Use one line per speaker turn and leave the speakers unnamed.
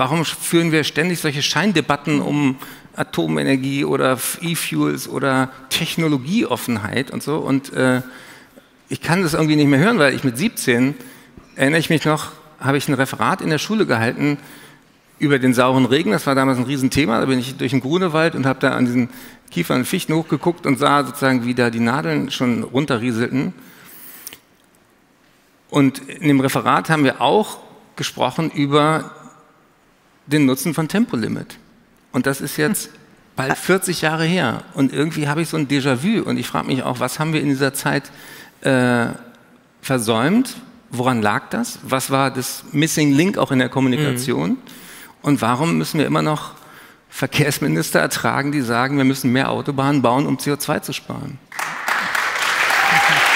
warum führen wir ständig solche Scheindebatten um Atomenergie oder E-Fuels oder Technologieoffenheit und so? Und äh, ich kann das irgendwie nicht mehr hören, weil ich mit 17, erinnere ich mich noch, habe ich ein Referat in der Schule gehalten über den sauren Regen. Das war damals ein Riesenthema. Da bin ich durch den Grunewald und habe da an diesen Kiefern und Fichten hochgeguckt und sah sozusagen, wie da die Nadeln schon runterrieselten. Und in dem Referat haben wir auch gesprochen über den Nutzen von Tempolimit. Und das ist jetzt bald 40 Jahre her. Und irgendwie habe ich so ein Déjà-vu. Und ich frage mich auch, was haben wir in dieser Zeit äh, versäumt? Woran lag das? Was war das Missing Link auch in der Kommunikation? Mhm. Und warum müssen wir immer noch Verkehrsminister ertragen, die sagen, wir müssen mehr Autobahnen bauen, um CO2 zu sparen?